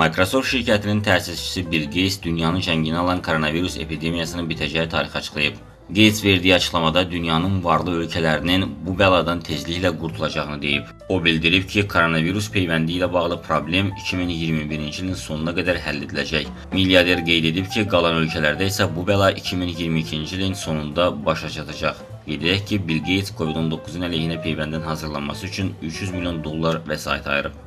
Microsoft şirkətinin təsisçisi Bill Gates dünyanın cəngini alan koronavirus epidemiyasının bitəcəyi tarixi açıqlayıb. Gates verdiyi açıqlamada dünyanın varlı ölkələrinin bu bəladan tezliklə qurtulacağını deyib. O bildirib ki, koronavirus peyvəndi ilə bağlı problem 2021-ci ilin sonuna qədər həll ediləcək. Milyarder qeyd edib ki, qalan ölkələrdə isə bu bəla 2022-ci ilin sonunda başa çatacaq. Qeyd edək ki, Bill Gates COVID-19-un əleyhinə peyvəndin hazırlanması üçün 300 milyon dollar vəsait ayırıb.